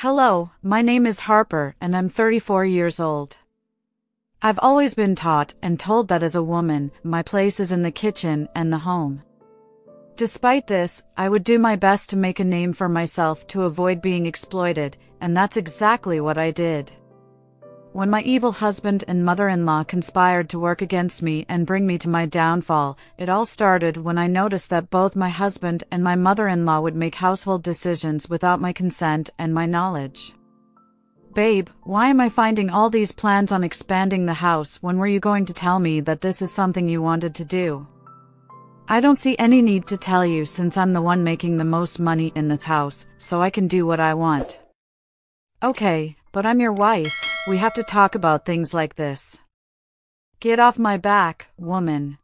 Hello, my name is Harper and I'm 34 years old. I've always been taught and told that as a woman, my place is in the kitchen and the home. Despite this, I would do my best to make a name for myself to avoid being exploited, and that's exactly what I did. When my evil husband and mother-in-law conspired to work against me and bring me to my downfall, it all started when I noticed that both my husband and my mother-in-law would make household decisions without my consent and my knowledge. Babe, why am I finding all these plans on expanding the house when were you going to tell me that this is something you wanted to do? I don't see any need to tell you since I'm the one making the most money in this house, so I can do what I want. Okay, but I'm your wife, we have to talk about things like this. Get off my back, woman.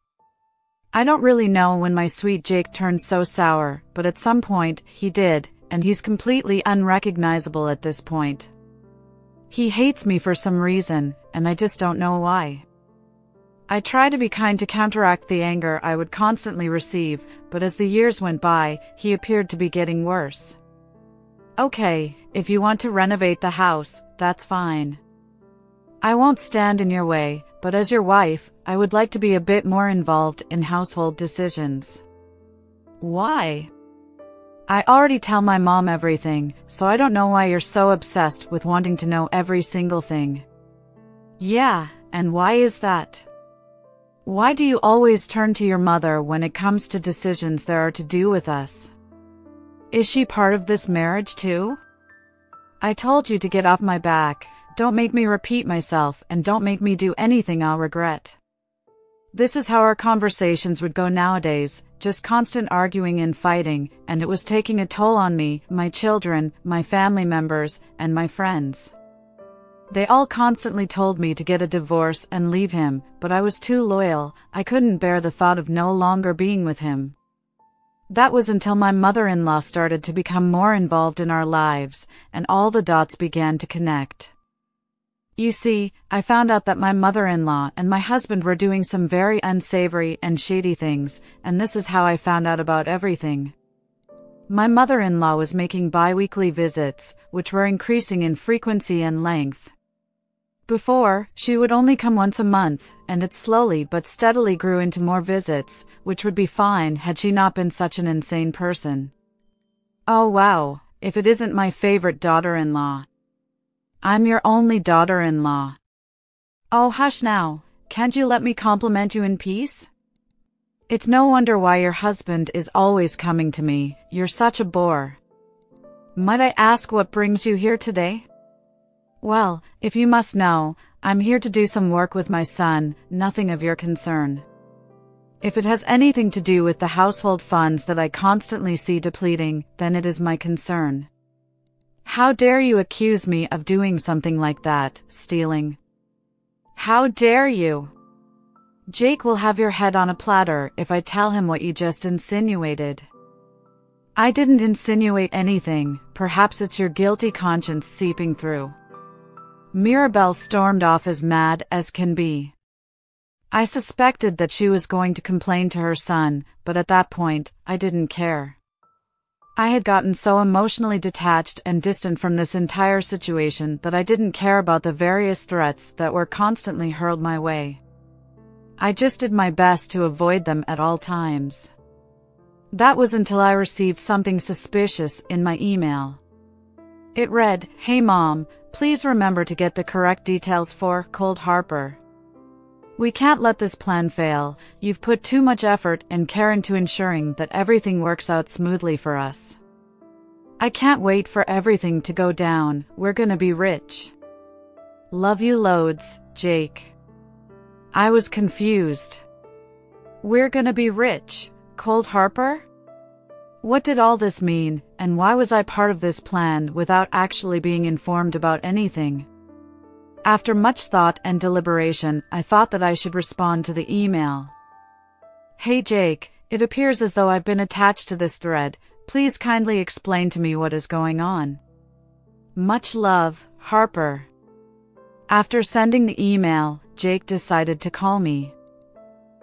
I don't really know when my sweet Jake turned so sour, but at some point, he did, and he's completely unrecognizable at this point. He hates me for some reason, and I just don't know why. I try to be kind to counteract the anger I would constantly receive, but as the years went by, he appeared to be getting worse. Okay, if you want to renovate the house, that's fine. I won't stand in your way, but as your wife, I would like to be a bit more involved in household decisions. Why? I already tell my mom everything, so I don't know why you're so obsessed with wanting to know every single thing. Yeah, and why is that? Why do you always turn to your mother when it comes to decisions that are to do with us? Is she part of this marriage too? I told you to get off my back, don't make me repeat myself, and don't make me do anything I'll regret. This is how our conversations would go nowadays, just constant arguing and fighting, and it was taking a toll on me, my children, my family members, and my friends. They all constantly told me to get a divorce and leave him, but I was too loyal, I couldn't bear the thought of no longer being with him. That was until my mother-in-law started to become more involved in our lives, and all the dots began to connect. You see, I found out that my mother-in-law and my husband were doing some very unsavory and shady things, and this is how I found out about everything. My mother-in-law was making bi-weekly visits, which were increasing in frequency and length. Before, she would only come once a month, and it slowly but steadily grew into more visits, which would be fine had she not been such an insane person. Oh wow, if it isn't my favorite daughter-in-law. I'm your only daughter-in-law. Oh hush now, can't you let me compliment you in peace? It's no wonder why your husband is always coming to me, you're such a bore. Might I ask what brings you here today? Well, if you must know, I'm here to do some work with my son, nothing of your concern. If it has anything to do with the household funds that I constantly see depleting, then it is my concern. How dare you accuse me of doing something like that, stealing? How dare you? Jake will have your head on a platter if I tell him what you just insinuated. I didn't insinuate anything, perhaps it's your guilty conscience seeping through. Mirabelle stormed off as mad as can be. I suspected that she was going to complain to her son, but at that point, I didn't care. I had gotten so emotionally detached and distant from this entire situation that I didn't care about the various threats that were constantly hurled my way. I just did my best to avoid them at all times. That was until I received something suspicious in my email. It read, Hey mom, Please remember to get the correct details for Code Harper. We can't let this plan fail. You've put too much effort and care into ensuring that everything works out smoothly for us. I can't wait for everything to go down. We're gonna be rich. Love you loads, Jake. I was confused. We're gonna be rich, Code Harper? What did all this mean, and why was I part of this plan without actually being informed about anything? After much thought and deliberation, I thought that I should respond to the email. Hey Jake, it appears as though I've been attached to this thread. Please kindly explain to me what is going on. Much love, Harper. After sending the email, Jake decided to call me.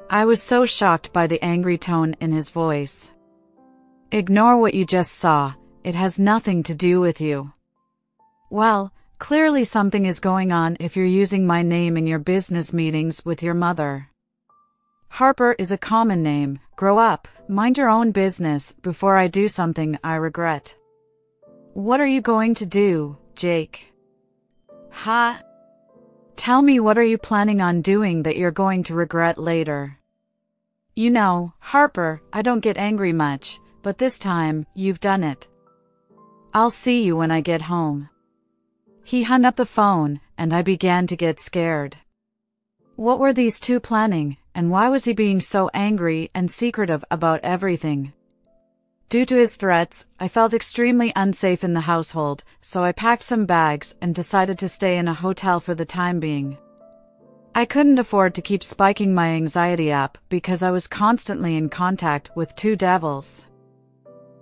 I was so shocked by the angry tone in his voice. Ignore what you just saw, it has nothing to do with you. Well, clearly something is going on if you're using my name in your business meetings with your mother. Harper is a common name. Grow up, mind your own business before I do something I regret. What are you going to do, Jake? Ha? Tell me what are you planning on doing that you're going to regret later? You know, Harper, I don't get angry much, but this time, you've done it. I'll see you when I get home. He hung up the phone, and I began to get scared. What were these two planning, and why was he being so angry and secretive about everything? Due to his threats, I felt extremely unsafe in the household, so I packed some bags and decided to stay in a hotel for the time being. I couldn't afford to keep spiking my anxiety up because I was constantly in contact with two devils.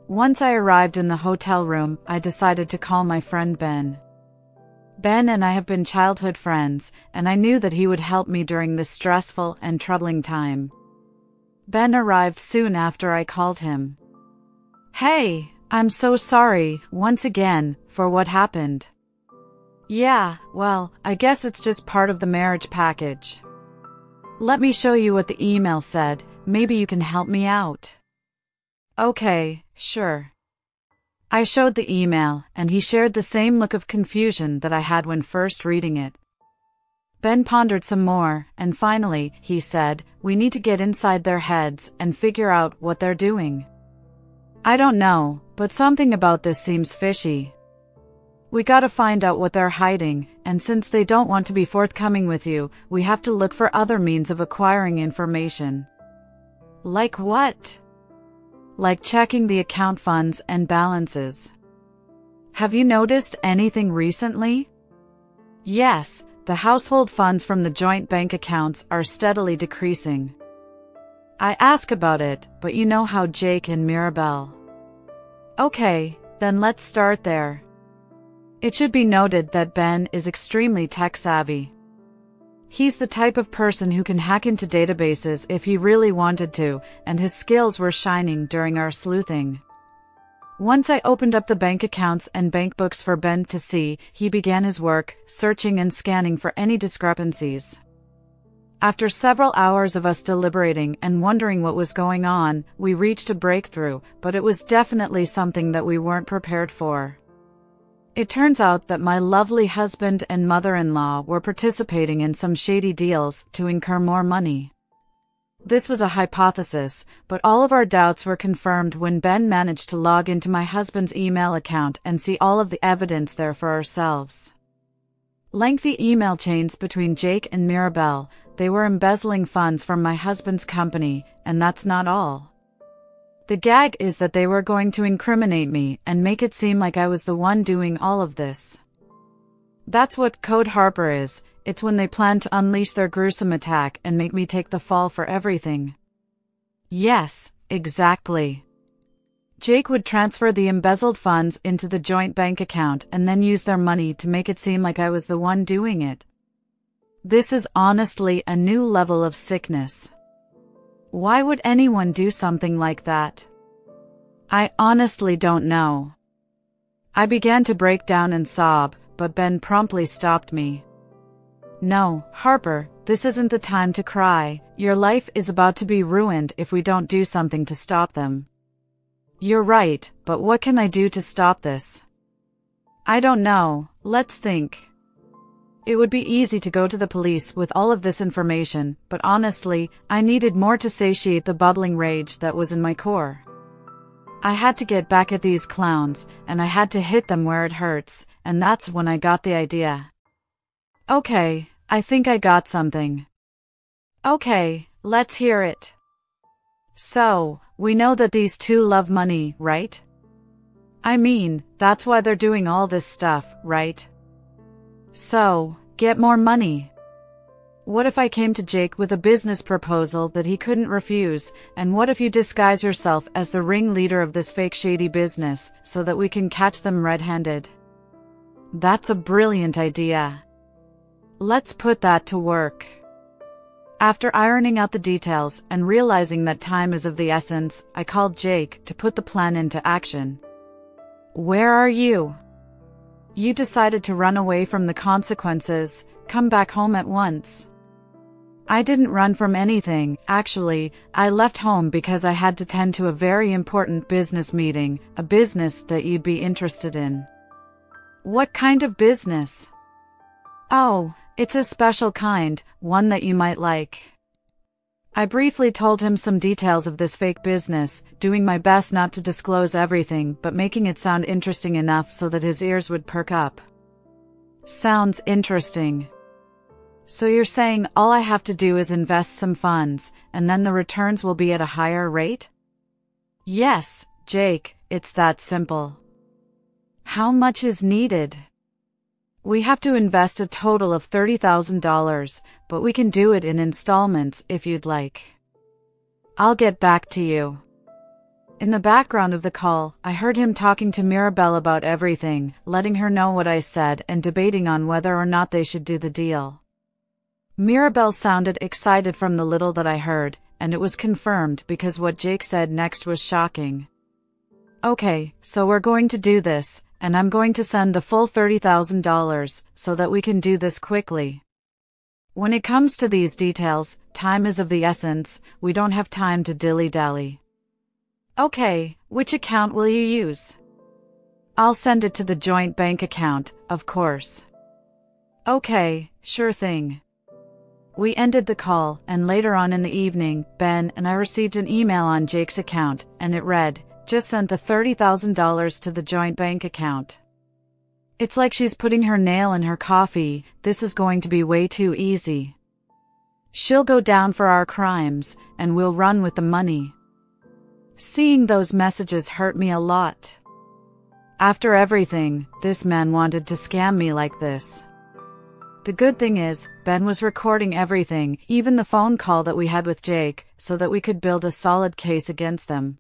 Once I arrived in the hotel room, I decided to call my friend Ben. Ben and I have been childhood friends, and I knew that he would help me during this stressful and troubling time. Ben arrived soon after I called him. Hey, I'm so sorry, once again, for what happened. Yeah, well, I guess it's just part of the marriage package. Let me show you what the email said, maybe you can help me out. Okay, sure. I showed the email, and he shared the same look of confusion that I had when first reading it. Ben pondered some more, and finally, he said, We need to get inside their heads and figure out what they're doing. I don't know, but something about this seems fishy. We gotta find out what they're hiding, and since they don't want to be forthcoming with you, we have to look for other means of acquiring information. Like what? Like checking the account funds and balances. Have you noticed anything recently? Yes, the household funds from the joint bank accounts are steadily decreasing. I ask about it, but you know how Jake and Mirabelle. Okay, then let's start there. It should be noted that Ben is extremely tech savvy. He's the type of person who can hack into databases if he really wanted to, and his skills were shining during our sleuthing. Once I opened up the bank accounts and bank books for Ben to see, he began his work, searching and scanning for any discrepancies. After several hours of us deliberating and wondering what was going on, we reached a breakthrough, but it was definitely something that we weren't prepared for. It turns out that my lovely husband and mother-in-law were participating in some shady deals to incur more money. This was a hypothesis, but all of our doubts were confirmed when Ben managed to log into my husband's email account and see all of the evidence there for ourselves. Lengthy email chains between Jake and Mirabelle, they were embezzling funds from my husband's company, and that's not all. The gag is that they were going to incriminate me and make it seem like I was the one doing all of this. That's what Code Harper is, it's when they plan to unleash their gruesome attack and make me take the fall for everything. Yes, exactly. Jake would transfer the embezzled funds into the joint bank account and then use their money to make it seem like I was the one doing it. This is honestly a new level of sickness. Why would anyone do something like that? I honestly don't know. I began to break down and sob, but Ben promptly stopped me. No, Harper, this isn't the time to cry. Your life is about to be ruined if we don't do something to stop them. You're right, but what can I do to stop this? I don't know, let's think. It would be easy to go to the police with all of this information, but honestly, I needed more to satiate the bubbling rage that was in my core. I had to get back at these clowns, and I had to hit them where it hurts, and that's when I got the idea. Okay, I think I got something. Okay, let's hear it. So, we know that these two love money, right? I mean, that's why they're doing all this stuff, right? So, get more money. What if I came to Jake with a business proposal that he couldn't refuse, and what if you disguise yourself as the ringleader of this fake shady business, so that we can catch them red-handed? That's a brilliant idea. Let's put that to work. After ironing out the details and realizing that time is of the essence, I called Jake to put the plan into action. Where are you? You decided to run away from the consequences, come back home at once. I didn't run from anything, actually, I left home because I had to tend to a very important business meeting, a business that you'd be interested in. What kind of business? Oh, it's a special kind, one that you might like. I briefly told him some details of this fake business, doing my best not to disclose everything but making it sound interesting enough so that his ears would perk up. Sounds interesting. So you're saying all I have to do is invest some funds, and then the returns will be at a higher rate? Yes, Jake, it's that simple. How much is needed? We have to invest a total of $30,000, but we can do it in installments if you'd like. I'll get back to you. In the background of the call, I heard him talking to Mirabelle about everything, letting her know what I said and debating on whether or not they should do the deal. Mirabelle sounded excited from the little that I heard, and it was confirmed because what Jake said next was shocking. Okay, so we're going to do this, and I'm going to send the full $30,000 so that we can do this quickly. When it comes to these details, time is of the essence, we don't have time to dilly-dally. Okay, which account will you use? I'll send it to the joint bank account, of course. Okay, sure thing. We ended the call, and later on in the evening, Ben and I received an email on Jake's account, and it read, just sent the $30,000 to the joint bank account. It's like she's putting her nail in her coffee, this is going to be way too easy. She'll go down for our crimes, and we'll run with the money. Seeing those messages hurt me a lot. After everything, this man wanted to scam me like this. The good thing is, Ben was recording everything, even the phone call that we had with Jake, so that we could build a solid case against them.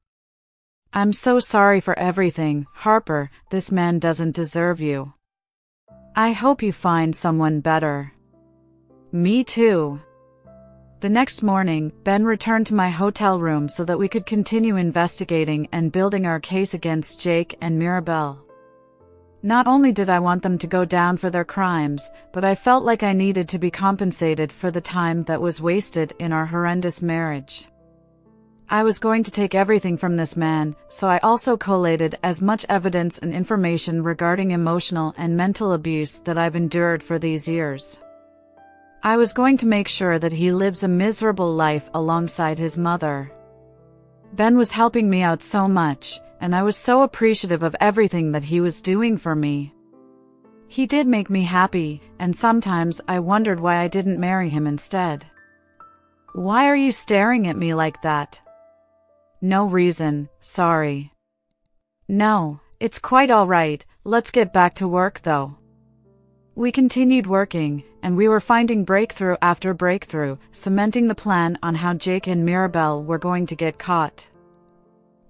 I'm so sorry for everything, Harper, this man doesn't deserve you. I hope you find someone better. Me too. The next morning, Ben returned to my hotel room so that we could continue investigating and building our case against Jake and Mirabelle. Not only did I want them to go down for their crimes, but I felt like I needed to be compensated for the time that was wasted in our horrendous marriage. I was going to take everything from this man, so I also collated as much evidence and information regarding emotional and mental abuse that I've endured for these years. I was going to make sure that he lives a miserable life alongside his mother. Ben was helping me out so much, and I was so appreciative of everything that he was doing for me. He did make me happy, and sometimes I wondered why I didn't marry him instead. Why are you staring at me like that? No reason, sorry. No, it's quite alright, let's get back to work though. We continued working, and we were finding breakthrough after breakthrough, cementing the plan on how Jake and Mirabelle were going to get caught.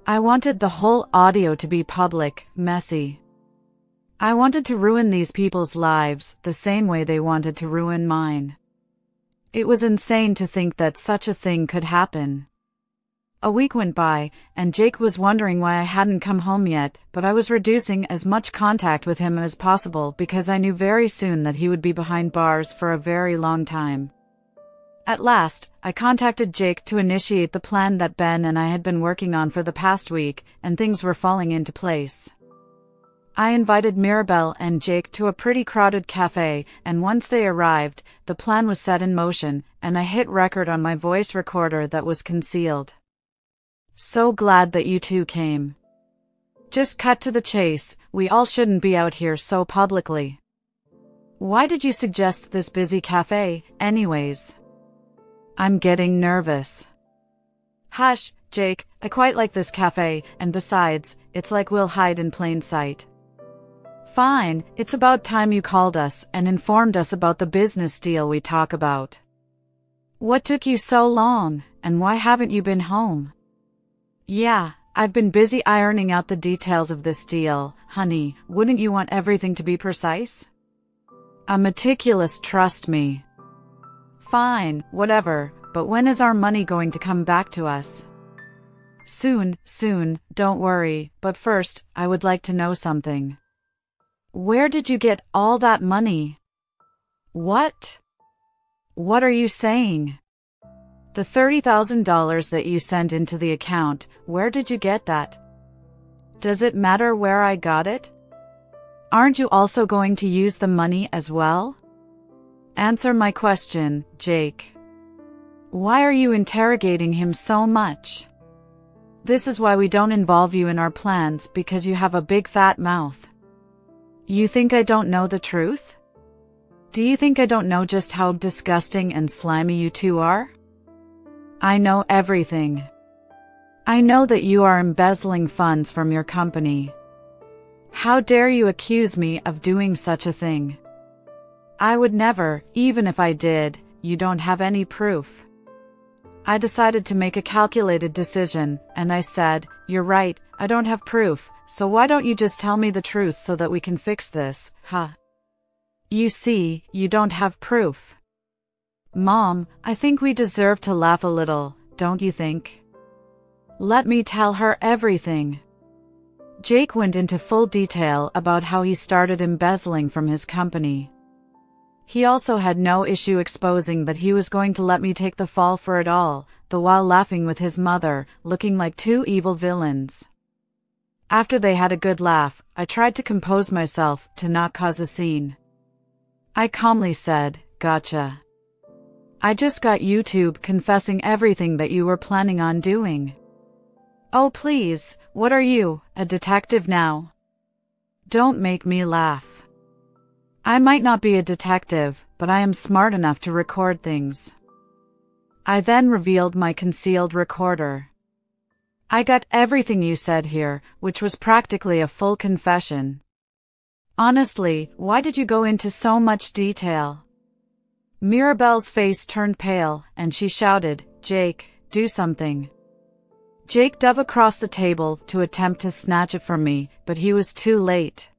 I wanted the whole audio to be public, messy. I wanted to ruin these people's lives the same way they wanted to ruin mine. It was insane to think that such a thing could happen. A week went by, and Jake was wondering why I hadn't come home yet, but I was reducing as much contact with him as possible because I knew very soon that he would be behind bars for a very long time. At last, I contacted Jake to initiate the plan that Ben and I had been working on for the past week, and things were falling into place. I invited Mirabelle and Jake to a pretty crowded cafe, and once they arrived, the plan was set in motion, and I hit record on my voice recorder that was concealed. So glad that you two came. Just cut to the chase, we all shouldn't be out here so publicly. Why did you suggest this busy cafe, anyways? I'm getting nervous. Hush, Jake, I quite like this cafe, and besides, it's like we'll hide in plain sight. Fine, it's about time you called us and informed us about the business deal we talk about. What took you so long, and why haven't you been home? Yeah, I've been busy ironing out the details of this deal, honey, wouldn't you want everything to be precise? I'm meticulous, trust me. Fine, whatever, but when is our money going to come back to us? Soon, soon, don't worry, but first, I would like to know something. Where did you get all that money? What? What are you saying? The $30,000 that you sent into the account, where did you get that? Does it matter where I got it? Aren't you also going to use the money as well? Answer my question, Jake. Why are you interrogating him so much? This is why we don't involve you in our plans because you have a big fat mouth. You think I don't know the truth? Do you think I don't know just how disgusting and slimy you two are? I know everything. I know that you are embezzling funds from your company. How dare you accuse me of doing such a thing? I would never, even if I did, you don't have any proof. I decided to make a calculated decision, and I said, You're right, I don't have proof, so why don't you just tell me the truth so that we can fix this, huh? You see, you don't have proof. Mom, I think we deserve to laugh a little, don't you think? Let me tell her everything. Jake went into full detail about how he started embezzling from his company. He also had no issue exposing that he was going to let me take the fall for it all, the while laughing with his mother, looking like two evil villains. After they had a good laugh, I tried to compose myself to not cause a scene. I calmly said, Gotcha. I just got you two confessing everything that you were planning on doing. Oh please, what are you, a detective now? Don't make me laugh. I might not be a detective, but I am smart enough to record things. I then revealed my concealed recorder. I got everything you said here, which was practically a full confession. Honestly, why did you go into so much detail? Mirabelle's face turned pale, and she shouted, Jake, do something. Jake dove across the table to attempt to snatch it from me, but he was too late.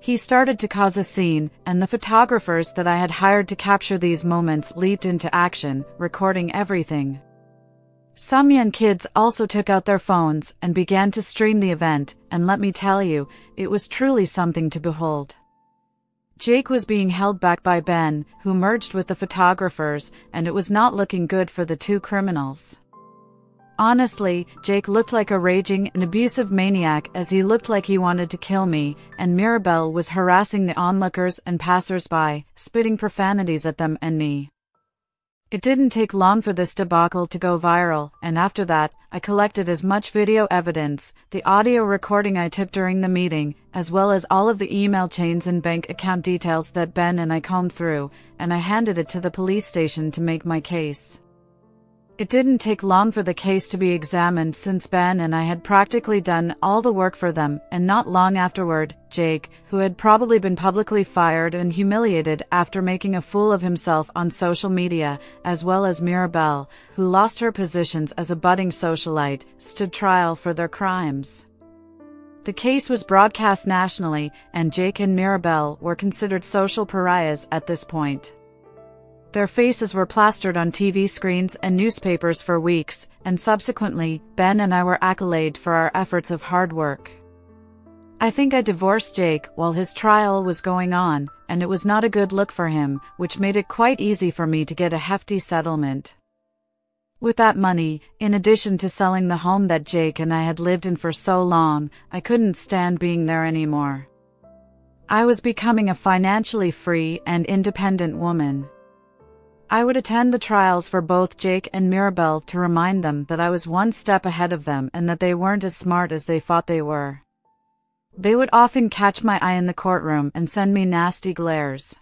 He started to cause a scene, and the photographers that I had hired to capture these moments leaped into action, recording everything. Some young kids also took out their phones and began to stream the event, and let me tell you, it was truly something to behold. Jake was being held back by Ben, who merged with the photographers, and it was not looking good for the two criminals. Honestly, Jake looked like a raging and abusive maniac as he looked like he wanted to kill me, and Mirabelle was harassing the onlookers and passers-by, spitting profanities at them and me. It didn't take long for this debacle to go viral, and after that, I collected as much video evidence, the audio recording I took during the meeting, as well as all of the email chains and bank account details that Ben and I combed through, and I handed it to the police station to make my case. It didn't take long for the case to be examined since Ben and I had practically done all the work for them, and not long afterward, Jake, who had probably been publicly fired and humiliated after making a fool of himself on social media, as well as Mirabelle, who lost her positions as a budding socialite, stood trial for their crimes. The case was broadcast nationally, and Jake and Mirabelle were considered social pariahs at this point. Their faces were plastered on TV screens and newspapers for weeks, and subsequently, Ben and I were accoladed for our efforts of hard work. I think I divorced Jake while his trial was going on, and it was not a good look for him, which made it quite easy for me to get a hefty settlement. With that money, in addition to selling the home that Jake and I had lived in for so long, I couldn't stand being there anymore. I was becoming a financially free and independent woman. I would attend the trials for both Jake and Mirabelle to remind them that I was one step ahead of them and that they weren't as smart as they thought they were. They would often catch my eye in the courtroom and send me nasty glares.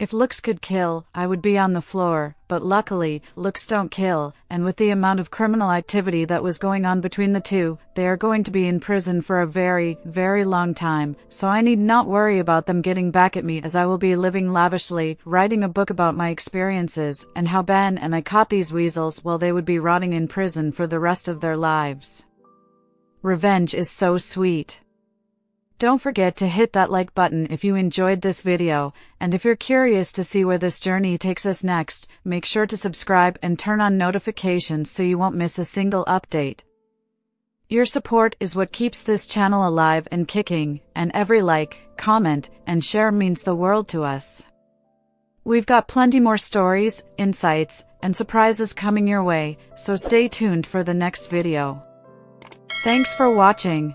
If looks could kill, I would be on the floor, but luckily, looks don't kill, and with the amount of criminal activity that was going on between the two, they are going to be in prison for a very, very long time, so I need not worry about them getting back at me as I will be living lavishly, writing a book about my experiences, and how Ben and I caught these weasels while they would be rotting in prison for the rest of their lives. Revenge is so sweet. Don't forget to hit that like button if you enjoyed this video, and if you're curious to see where this journey takes us next, make sure to subscribe and turn on notifications so you won't miss a single update. Your support is what keeps this channel alive and kicking, and every like, comment, and share means the world to us. We've got plenty more stories, insights, and surprises coming your way, so stay tuned for the next video. Thanks for watching,